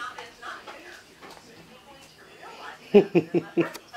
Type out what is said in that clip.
not, it's not fair.